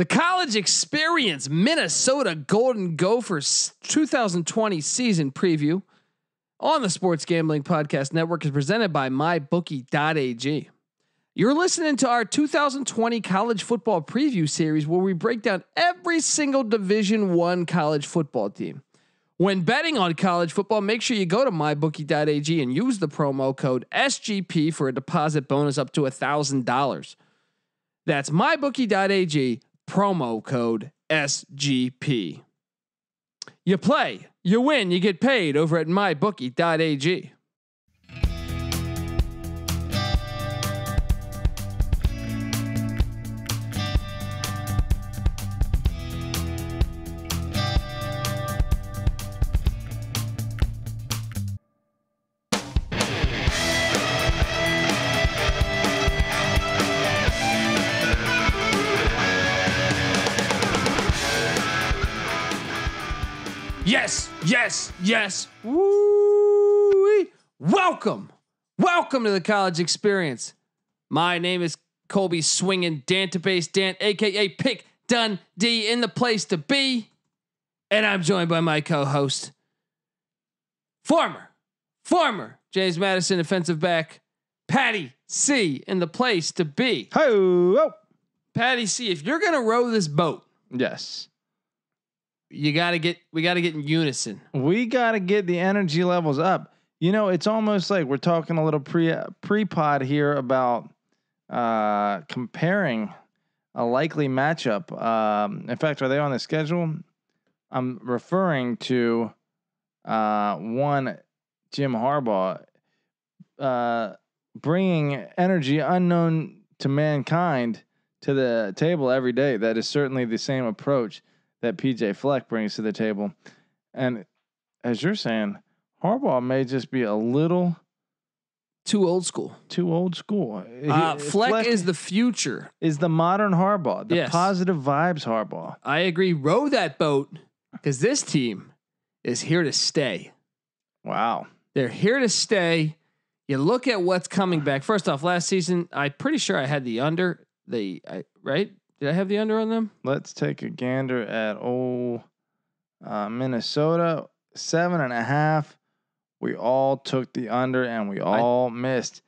The college experience Minnesota Golden Gophers 2020 season preview on the Sports Gambling Podcast Network is presented by MyBookie.ag. You're listening to our 2020 college football preview series where we break down every single Division 1 college football team. When betting on college football, make sure you go to mybookie.ag and use the promo code SGP for a deposit bonus up to $1,000. That's mybookie.ag, promo code SGP. You play, you win, you get paid over at mybookie.ag. yes, yes. Woo! Welcome, welcome to the college experience. My name is Colby Swinging Dantabase Dan, aka Pick Dundee, in the place to be, and I'm joined by my co-host, former, former James Madison defensive back, Patty C, in the place to be. Oh, Patty C, if you're gonna row this boat, yes. You gotta get we gotta get in unison. We got to get the energy levels up. You know, it's almost like we're talking a little pre pre pod here about uh, comparing a likely matchup. Um, in fact, are they on the schedule? I'm referring to uh, one Jim Harbaugh uh, bringing energy unknown to mankind to the table every day. That is certainly the same approach that PJ Fleck brings to the table. And as you're saying, Harbaugh may just be a little Too old school. too old school. He- Uh, Fleck, is the future. is the modern Harbaugh, the Yes. positive vibes Harbaugh. I agree. Row that boat because this team is here to stay. Wow. They're here to stay. You look at what's coming back. First off, last season, I'm pretty sure I had the under. The I, right? Did I have the under on them? Let's take a gander at old uh, Minnesota. Seven and a half. We all took the under and we all missed.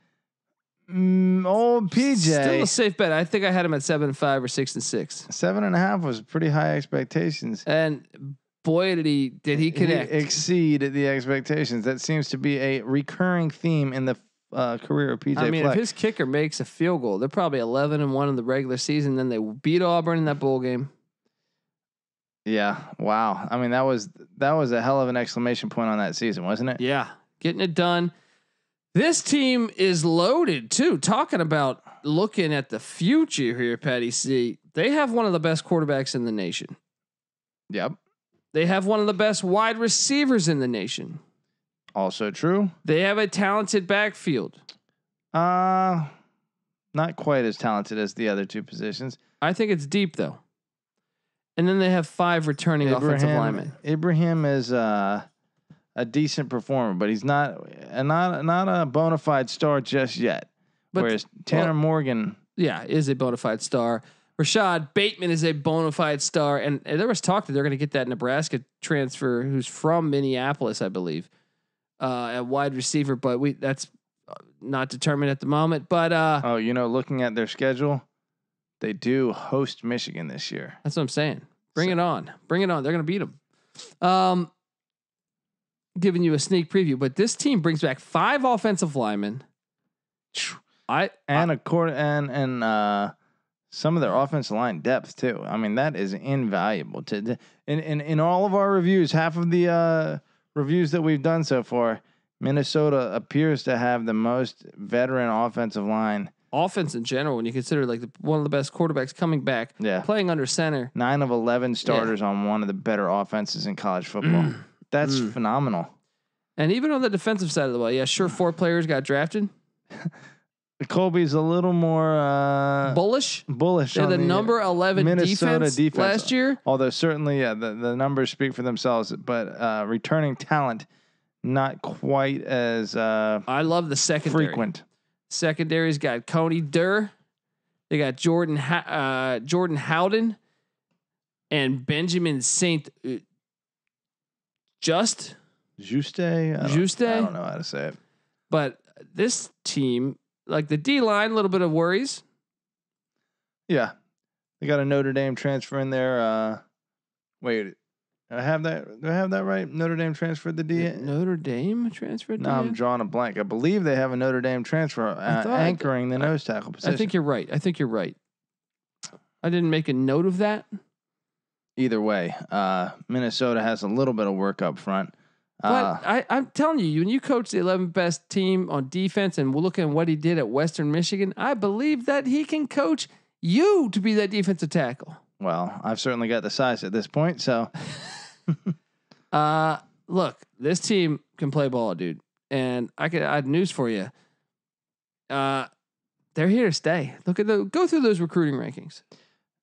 Mm, old PJ. Still a safe bet. I think I had him at seven and five or six and six. Seven and a half was pretty high expectations. And boy, did he did he connect? exceed the expectations. That seems to be a recurring theme in the uh, career of PJ I mean, Fleck. if his kicker makes a field goal, they're probably eleven and one in the regular season. Then they beat Auburn in that bowl game. yeah, wow. I mean, that was that was a hell of an exclamation point on that season, wasn't it? Yeah, getting it done. This team is loaded too. Talking about looking at the future here, Patty C. They have one of the best quarterbacks in the nation. Yep. They have one of the best wide receivers in the nation. Also true. They have a talented backfield. Uh not quite as talented as the other two positions. I think it's deep though. And then they have five returning offensive linemen. Ibrahim is uh, a decent performer, but he's not uh, not not a bona fide star just yet. But Whereas Tanner well- Morgan, yeah, is a bona fide star. Rashod Bateman is a bona fide star, and, and there was talk that they're going to get that Nebraska transfer who's from Minneapolis, I believe, uh, at wide receiver. But we that's uh, not determined at the moment. But uh, oh, you know, looking at their schedule, they do host Michigan this year. that's what I'm saying. Bring So- it on, bring it on. They're going to beat them. Um, giving you a sneak preview, but this team brings back five offensive linemen. I and a quarter and and uh some of their offensive line depth too. I mean, that is invaluable to, to in, in in all of our reviews, half of the uh reviews that we've done so far, Minnesota appears to have the most veteran offensive line. offense in general, when you consider like the, one of the best quarterbacks coming back, Yeah. playing under center. Nine of eleven starters on one of the better offenses in college football. That's Mm. phenomenal. And even on the defensive side of the ball, yeah, sure, four players got drafted. Colby's a little more uh, Bullish. bullish. They're on the number 11 Minnesota defense, defense. last year. Although certainly, yeah, the, the numbers speak for themselves. But uh, returning talent, not quite as uh, I love the secondary. frequent. Secondary's got Coney Durr. They got Jordan ha- uh, Jordan Howden and Benjamin Saint uh, Just, Juste. I Juste? I don't know how to say it. but this team, like the D line, a little bit of worries. Yeah, they got a Notre Dame transfer in there. Uh, wait, do I have that? Do I have that right? Notre Dame transferred the D. Notre Dame transferred. No, I'm drawing a blank. I believe they have a Notre Dame transfer uh, anchoring the nose tackle position. I think you're right. I think you're right. I didn't make a note of that. Either way, uh, Minnesota has a little bit of work up front. But Uh, I, I'm telling you, when you coach the 11th best team on defense and we're looking at what he did at Western Michigan, I believe that he can coach you to be that defensive tackle. well, I've certainly got the size at this point, so Uh, look, this team can play ball, dude. And I could I had news for you. Uh, they're here to stay. Look at the go through those recruiting rankings.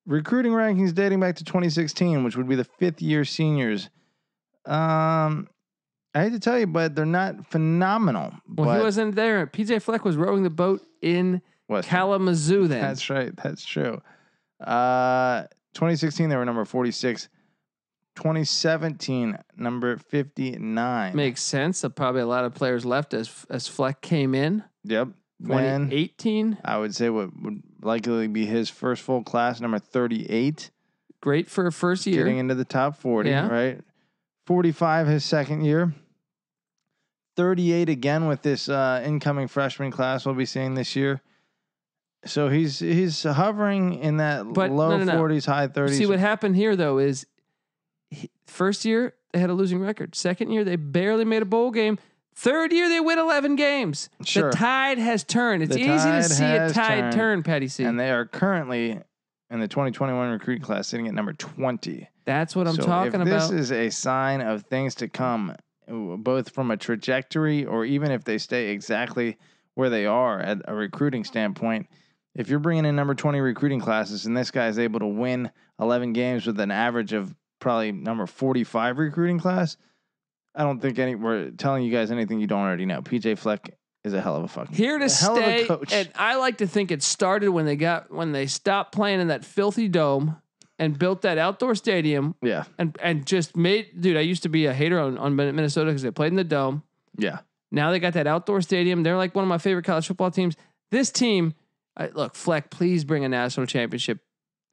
recruiting rankings dating back to 2016, which would be the fifth year seniors. Um, I hate to tell you, but they're not phenomenal. Well, but he wasn't there. PJ Fleck was rowing the boat in West- Kalamazoo then. That's right. That's true. Uh, 2016, they were number 46. 2017, number 59. Makes sense. Uh, probably a lot of players left as as Fleck came in. Yep. Then 2018, I would say what would likely be his first full class, number 38, great for a first year. getting into the top 40, Yeah. right? 45 his second year. 38 again with this uh, incoming freshman class we'll be seeing this year. So he's he's hovering in that But low no, no, no. 40s, high 30s. See what happened here though is he- first year they had a losing record. Second year they barely made a bowl game. Third year they win 11 games. Sure. The tide has turned. It's The easy to see a tide turned, turn, Patty C. and they are currently in the 2021 recruit class sitting at number 20. That's what I'm so talking if this about. is a sign of things to come, both from a trajectory or even if they stay exactly where they are at a recruiting standpoint. If you're bringing in number 20 recruiting classes and this guy is able to win 11 games with an average of probably number 45 recruiting class, I don't think any we're telling you guys anything you don't already know. PJ Fleck is a hell of a fucking here to a hell of a stay. coach. And I like to think it started when they got when they stopped playing in that filthy dome and built that outdoor stadium yeah, and and just made dude, I used to be a hater on, on Minnesota because they played in the dome. yeah. Now they got that outdoor stadium. They're like one of my favorite college football teams. This team, I, look, Fleck, please bring a national championship.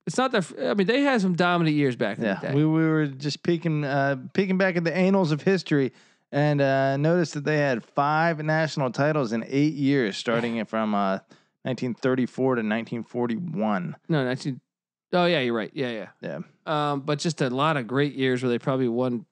It's not their. I mean, they had some dominant years back in Yeah, the day. we, we were just peeking uh, peeking back at the annals of history and uh, noticed that they had five national titles in eight years, starting it from uh, 1934 to 1941. no, nineteen. Oh yeah, you're right. Yeah, yeah. Yeah, Um, but just a lot of great years where they probably won.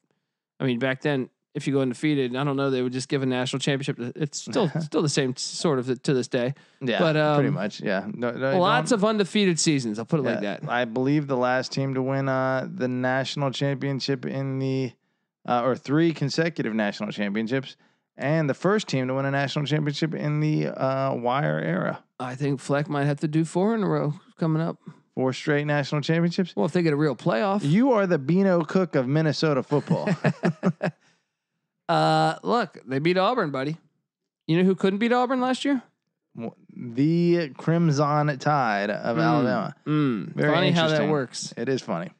I mean, back then, if you go undefeated, I don't know, they would just give a national championship. to- It's still still the same sort of to this day. yeah, But, pretty um, much. Yeah, no, no, Lots of undefeated seasons. I'll put it like that. I believe the last team to win uh, the national championship in the uh, or three consecutive national championships, and the first team to win a national championship in the uh, Wire era. I think Fleck might have to do four in a row coming up. Four straight national championships. Well, if they get a real playoff. You are the Beano Cook of Minnesota football. Uh, look, they beat Auburn, buddy. You know who couldn't beat Auburn last year? the Crimson Tide of Mm. Alabama. Mm, Very funny how that works. It is funny.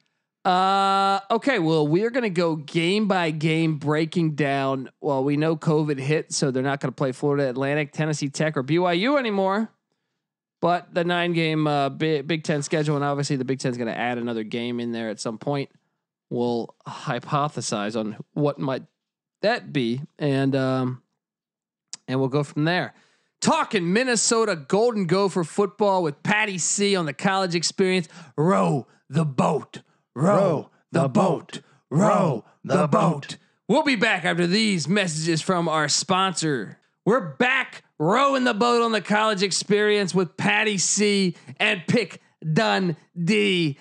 Uh, okay. Well, we are going to go game by game, breaking down. Well, we know COVID hit, so they're not going to play Florida Atlantic, Tennessee Tech, or BYU anymore. But the nine game uh, Big, Big Ten schedule, and obviously the Big Ten is going to add another game in there at some point. We'll hypothesize on what might that be, and um, and we'll go from there. Talking Minnesota Golden Gopher football with Patty C on the college experience. Row the boat, row the boat, row the boat. We'll be back after these messages from our sponsor. We're back rowing the boat on the college experience with Patty C and Pick Dundee.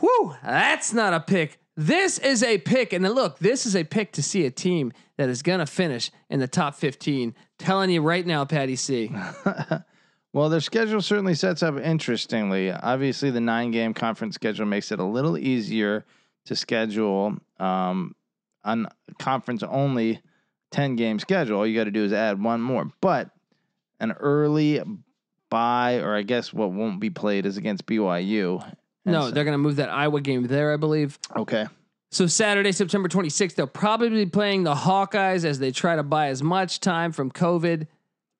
Whew, that's not a pick. This is a pick. And look, this is a pick to see a team that is going to finish in the top 15. Telling you right now, Patty C. well, their schedule certainly sets up interestingly. Obviously, the nine game conference schedule makes it a little easier to schedule um, on conference only 10 game schedule. All you got to do is add one more. But an early bye, or I guess what won't be played is against BYU. And No, so- they're going to move that Iowa game there, I believe. okay. So Saturday, September 26th, they'll probably be playing the Hawkeyes as they try to buy as much time from COVID.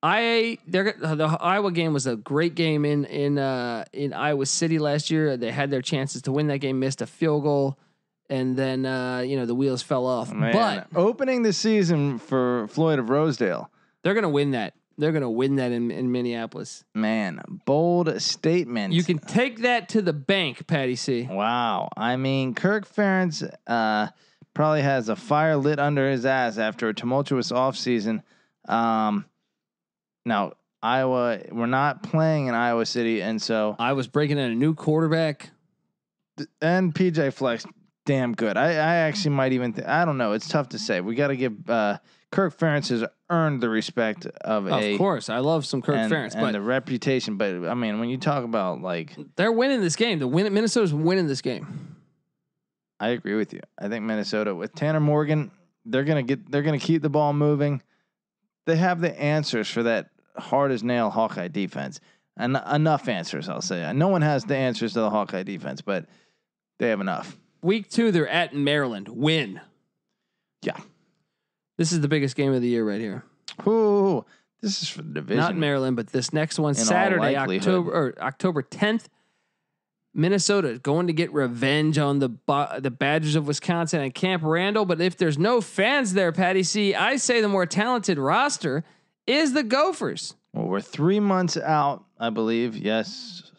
I they're the Iowa game was a great game in in uh, in Iowa City last year. They had their chances to win that game, missed a field goal, and then uh, you know the wheels fell off. Man, But opening the season for Floyd of Rosedale. they're gonna win that. They're gonna win that in, in Minneapolis. Man, bold statement. You can take that to the bank, Patty C. Wow. I mean, Kirk Ferentz uh, probably has a fire lit under his ass after a tumultuous offseason. Um, now, Iowa, we're not playing in Iowa City, and so I was breaking in a new quarterback. and PJ Fleck's, damn good. I, I actually might even. Th- I don't know. It's tough to say. We got to give uh, Kirk Ferentz has earned the respect of a Of course, I love some Kirk and, Ferentz, and but the reputation. But I mean, when you talk about like, they're winning this game. The win Minnesota's winning this game. I agree with you. I think Minnesota with Tanner Morgan, they're gonna get. They're gonna keep the ball moving. They have the answers for that hard as nail Hawkeye defense, and enough answers. I'll say. No one has the answers to the Hawkeye defense, but they have enough. Week two, they're at Maryland. Win. Yeah. This is the biggest game of the year right here. Ooh, this is for the division. Not Maryland, but this next one, In Saturday. October or October 10th. Minnesota is going to get revenge on the the Badgers of Wisconsin at Camp Randall. But if there's no fans there, Patty C, I say the more talented roster is the Gophers. Well, we're three months out, I believe. Yes,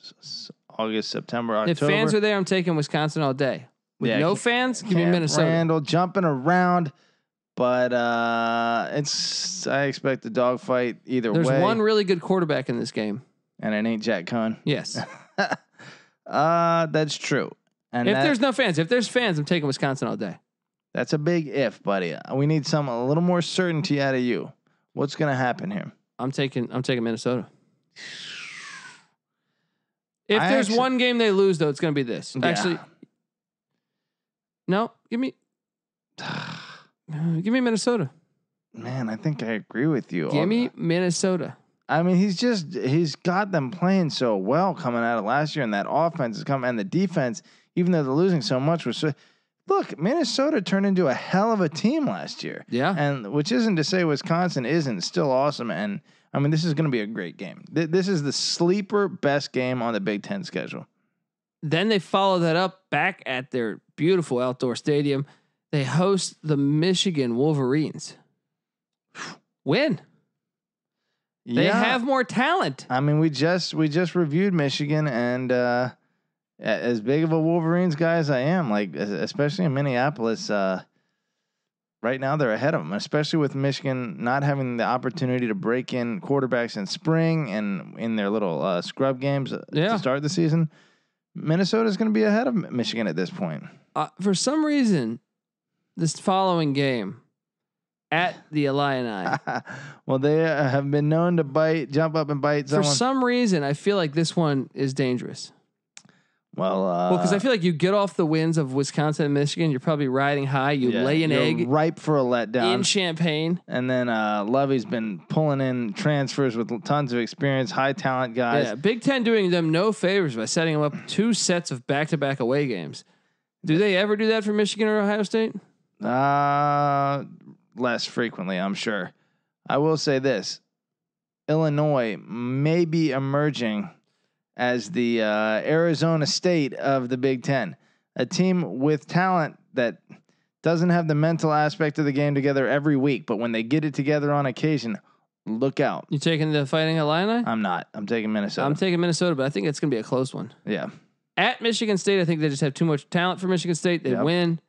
August, September, October. If fans are there, I'm taking Wisconsin all day. With Yeah, no fans, give me Minnesota. Randall jumping around, but uh, it's I expect a dogfight either There's way. There's one really good quarterback in this game. and it ain't Jack Coan. Yes. uh, that's true. And if that- there's no fans, if there's fans, I'm taking Wisconsin all day. that's a big if, buddy. We need some a little more certainty out of you. What's gonna happen here? I'm taking I'm taking Minnesota. If I there's actu- one game they lose, though, it's going to be this. Yeah. Actually, no, give me, give me Minnesota. Man, I think I agree with you. Give me Minnesota. I mean, he's just he's got them playing so well coming out of last year, and that offense is coming, and the defense, even though they're losing so much, was so. Look, Minnesota turned into a hell of a team last year, Yeah, and which isn't to say Wisconsin isn't still awesome. And I mean, this is going to be a great game. Th- This is the sleeper best game on the Big Ten schedule. then they follow that up back at their beautiful outdoor stadium. They host the Michigan Wolverines. Win. They Yeah. have more talent. I mean, we just we just reviewed Michigan, and uh, as big of a Wolverines guy as I am, like especially in Minneapolis, uh, right now they're ahead of them. Especially with Michigan not having the opportunity to break in quarterbacks in spring and in their little uh, scrub games uh, Yeah. to start the season. Minnesota's going to be ahead of Michigan at this point. Uh, for some reason, this following game at the Illini. well, they uh, have been known to bite, jump up and bite For some reason, I feel like this one is dangerous. Well, uh, Well, because I feel like you get off the winds of Wisconsin and Michigan, you're probably riding high. You yeah, lay an you're egg ripe for a letdown. in Champaign. And then uh, Lovie's been pulling in transfers with tons of experience, high talent guys. Yeah, Big Ten doing them no favors by setting them up two sets of back-to-back away games. Do they ever do that for Michigan or Ohio State? Uh, less frequently, I'm sure. I will say this Illinois may be emerging as the uh, Arizona State of the Big Ten, a team with talent that doesn't have the mental aspect of the game together every week, but when they get it together on occasion, look out. You taking the Fighting Illini? I'm not. I'm taking Minnesota. I'm taking Minnesota, but I think it's going to be a close one. yeah. At Michigan State, I think they just have too much talent for Michigan State. They Yep. win.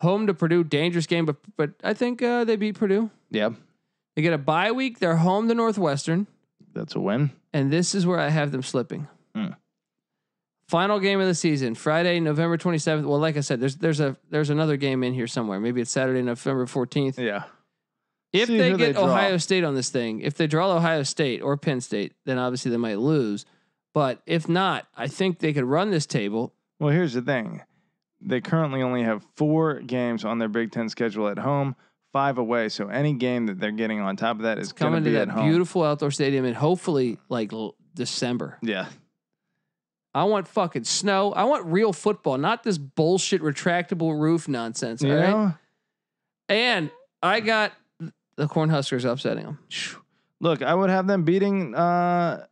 Home to Purdue, dangerous game, but but I think uh, they beat Purdue. Yep. They get a bye week. They're home to Northwestern, That's a win. and this is where I have them slipping. Final game of the season, Friday, November twenty seventh. Well, like I said, there's there's a there's another game in here somewhere. Maybe it's Saturday, November fourteenth. Yeah. If See they who they get. Ohio State on this thing, if they draw Ohio State or Penn State, then obviously they might lose. But if not, I think they could run this table. Well, here's the thing. They currently only have four games on their Big Ten schedule at home, five away. So any game that they're getting on top of that is coming to be that beautiful outdoor stadium and hopefully like l- December. Yeah. I want fucking snow. I want real football, not this bullshit retractable roof nonsense. All right? know? And I got the Cornhuskers upsetting them. Look, I would have them beating uh,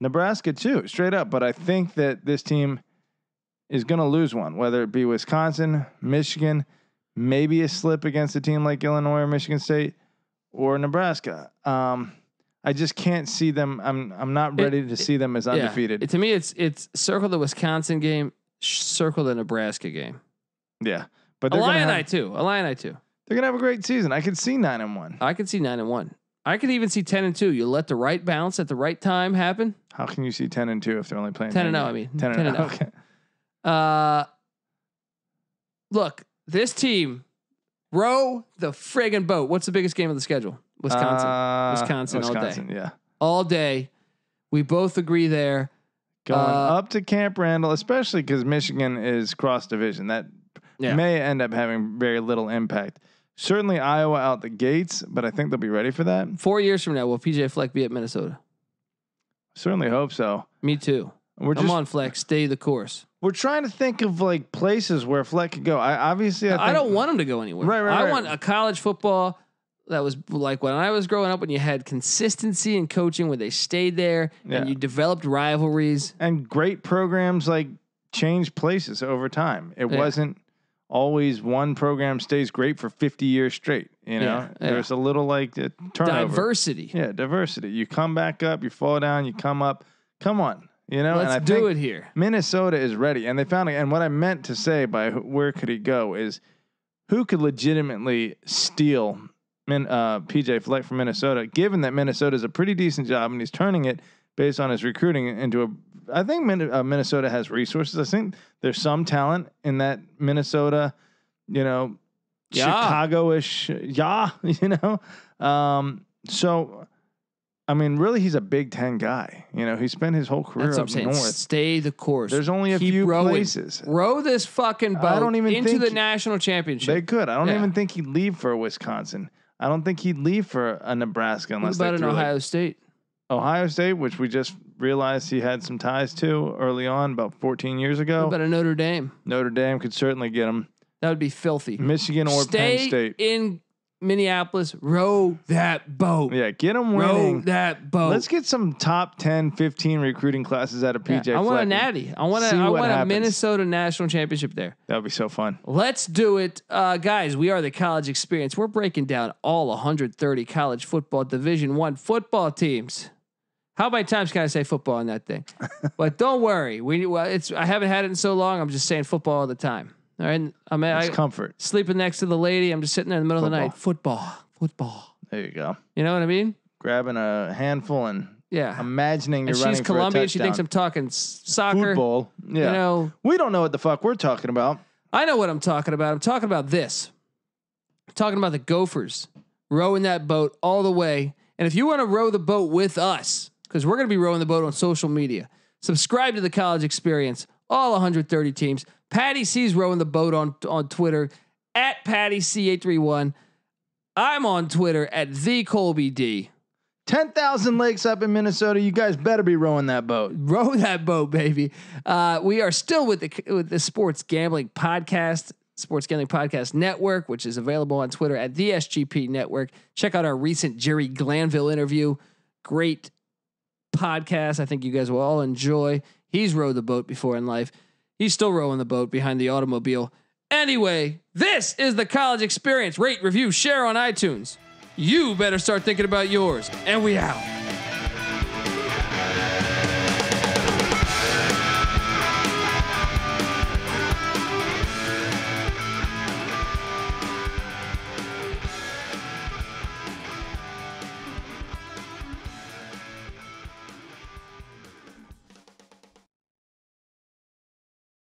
Nebraska too, straight up. But I think that this team is going to lose one, whether it be Wisconsin, Michigan, maybe a slip against a team like Illinois or Michigan State or Nebraska. Um, I just can't see them. I'm I'm not It- ready to see them as undefeated. It- to me, it's it's circle the Wisconsin game, circle the Nebraska game. Yeah, but Illini have, too. Illini too. they're gonna have a great season. I could see nine and one. I could see nine and one. I could even see ten and two. You let the right bounce at the right time happen. How can you see ten and two if they're only playing 10 and one 0, I mean. ten 10 and and 0. 0. Okay. Uh, look, this team row the friggin' boat. What's the biggest game of the schedule? Wisconsin, Uh, Wisconsin all day. Wisconsin, yeah. all day. We both agree there. Going Uh, up to Camp Randall, especially because Michigan is cross division. That Yeah. may end up having very little impact. Certainly Iowa out the gates, but I think they'll be ready for that. Four years from now, will PJ Fleck be at Minnesota? Certainly hope so. Me too. We're Come just on, Fleck, stay the course. we're trying to think of like places where Fleck could go. I obviously I, I, think, don't want him to go anywhere. Right, right, I right. want a college football that was like when I was growing up, when you had consistency in coaching, where they stayed there Yeah. and you developed rivalries. and great programs like change places over time. It Yeah. wasn't always one program stays great for 50 years straight. You know, Yeah, yeah. there's a little like uh, turnover. Diversity. Yeah, diversity. You come back up, you fall down, you come up. Come on, you know. Let's do it here. Minnesota is ready, and they found it. And what I meant to say by wh- where could he go is who could legitimately steal Min, uh, PJ Fleck from Minnesota, given that Minnesota is a pretty decent job and he's turning it based on his recruiting into a. I think Min, uh, Minnesota has resources. I think there's some talent in that Minnesota, you know, Yeah. Chicago-ish, yeah, you know. Um, so, I mean, really, he's a Big Ten guy. You know, he spent his whole career That's what I'm up north. Stay the course. There's only a Keep few rowing. places. Row this fucking boat I don't even into the he- national championship. They could. I don't Yeah. even think he'd leave for Wisconsin. I don't think he'd leave for a Nebraska what unless about they in threw, like, Ohio State? Ohio State, which we just realized he had some ties to early on, about 14 years What ago. about a Notre Dame? Notre Dame could certainly get him. That would be filthy. Michigan or Penn State. in Minneapolis. Row that boat. Yeah, get him Row that boat. Let's get some top 10, 15 recruiting classes out of Yeah, PJ I want a natty. I want a, I want a. Minnesota national championship there. That would be so fun. Let's do it. Uh, guys, we are the college experience. We're breaking down all 130 college football division one football teams. How many times can I say football on that thing? but don't worry. We well, it's I haven't had it in so long. I'm just saying football all the time. All right. I'm It's I, comfort. sleeping next to the lady. I'm just sitting there in the middle of the night. Football. Football. There you go. You know what I mean? Grabbing a handful and Yeah. imagining you're and running she's for a Colombian. She thinks. I'm talking s- soccer. football. Yeah. You know, we don't know what the fuck we're talking about. I know what I'm talking about. I'm talking about this. I'm talking about the Gophers rowing that boat all the way. And if you want to row the boat with us, because we're going to be rowing the boat on social media, subscribe to the college experience, all 130 teams. Patty C's rowing the boat on, on Twitter at Patty C831. I'm on Twitter at the Colby D. 10,000 lakes up in Minnesota. You guys better be rowing that boat. row that boat, baby. Uh, we are still with the with the Sports Gambling Podcast, Sports Gambling Podcast Network, which is available on Twitter at the SGP Network. Check out our recent Jerry Glanville interview. Great podcast. I think you guys will all enjoy. He's rowed the boat before in life. He's still rowing the boat behind the automobile. Anyway, this is the college experience. Rate, review, share on iTunes. You better start thinking about yours. And we out.